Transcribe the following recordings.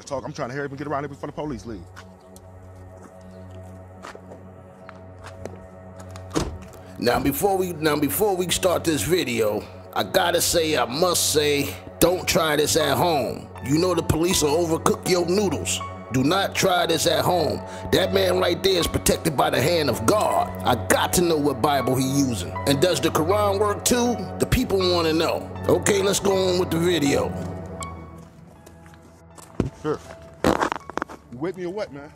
to talk. I'm trying to hurry up and get around here before the police leave. Now before we now before we start this video, I gotta say I must say, don't try this at home. You know the police will overcook your noodles. Do not try this at home. That man right there is protected by the hand of God. I got to know what Bible he using. And does the Quran work too? The people want to know. Okay, let's go on with the video. Sure. You with me or what, man?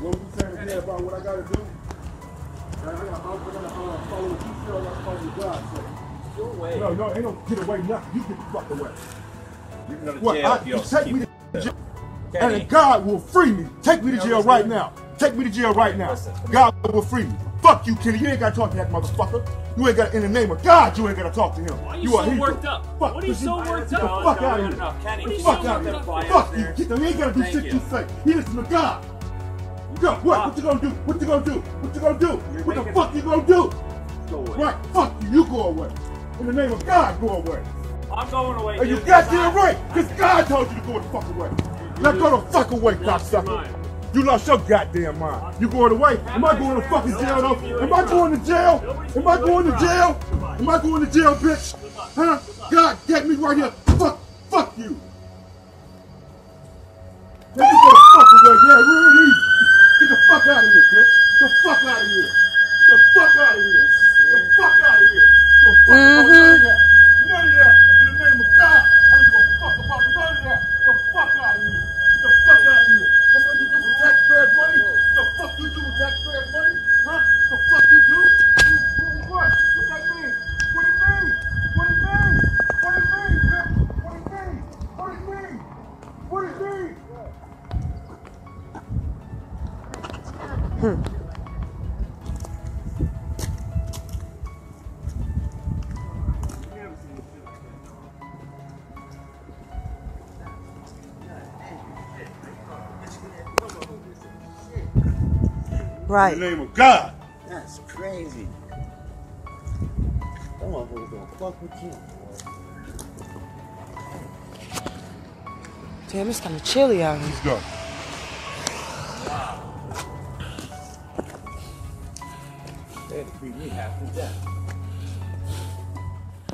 What was you saying again about what I gotta do? I gotta, I'm gonna uh, follow what you say, I follow what God say. Go away. No, no, ain't no get away nothing. You get the fuck away. You can go to What? jail I, if you take me to jail. And God will free me. Take me to jail right now. Take me to jail right now. God will free me. Fuck you, Kenny. You ain't gotta talk to that motherfucker. You ain't got in the name of God. You ain't gotta talk to him. Why are you a so worked up? Fuck, What are you so you- worked Get the fuck out of here. Kenny, Get the you fuck out of here. up. Fuck you. Get them. You ain't gotta do Thank shit you. you say. He listen to God. Go. What? What you gonna do? What you gonna do? What you gonna do? What the fuck you gonna do? Go away. Right. Fuck you. You go away. In the name of God, go away. I'm going away. And you goddamn right, because God told you to go the fuck away. Now go the fuck away, cocksucker. You lost your goddamn mind. You going away? Am I going to fucking jail though? Am I going to jail? Am I going to jail? Am I going to jail, bitch? Huh? God, get me right here. Fuck, fuck you. Go the fuck away. Yeah. Get the fuck out of here, bitch. Get the fuck out of here. Get the fuck out of here. Get the fuck out of here. Don't fuck about none of that. None of that. In the name of God, I don't give a fuck about none of that. Get the fuck out of here. Get the fuck out of here. That's what you do with taxpayers' money? The fuck you do with taxpayers' money? Huh? The fuck you do? You- you- What? What that mean? What it mean? What it mean? What it mean, bitch? What it mean? What it mean? What it mean? Hmm. In Right. the name of God. That's crazy. That motherfucker's gonna fuck with you. Damn, it's kind of chilly out here. Let's go. To beat me half to death.